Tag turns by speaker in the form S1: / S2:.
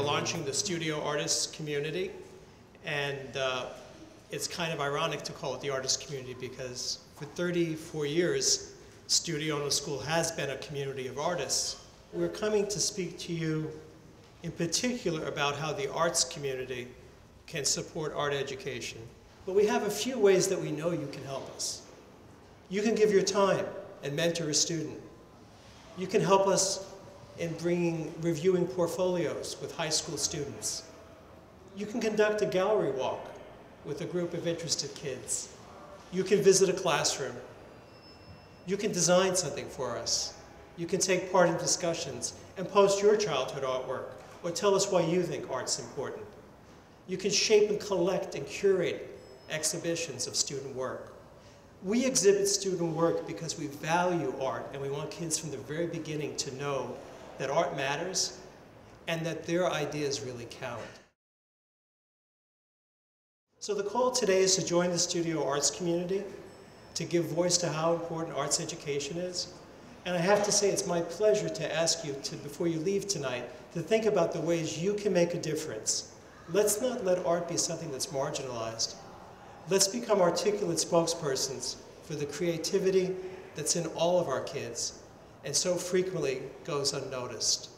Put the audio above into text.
S1: launching the studio artists community. And uh, it's kind of ironic to call it the artist community because for 34 years, Studio in a School has been a community of artists. We're coming to speak to you in particular about how the arts community can support art education. But we have a few ways that we know you can help us. You can give your time and mentor a student. You can help us in bringing, reviewing portfolios with high school students. You can conduct a gallery walk with a group of interested kids. You can visit a classroom. You can design something for us. You can take part in discussions and post your childhood artwork or tell us why you think art's important. You can shape and collect and curate exhibitions of student work. We exhibit student work because we value art and we want kids from the very beginning to know that art matters and that their ideas really count. So the call today is to join the studio arts community, to give voice to how important arts education is. And I have to say, it's my pleasure to ask you to, before you leave tonight, to think about the ways you can make a difference. Let's not let art be something that's marginalized. Let's become articulate spokespersons for the creativity that's in all of our kids and so frequently goes unnoticed.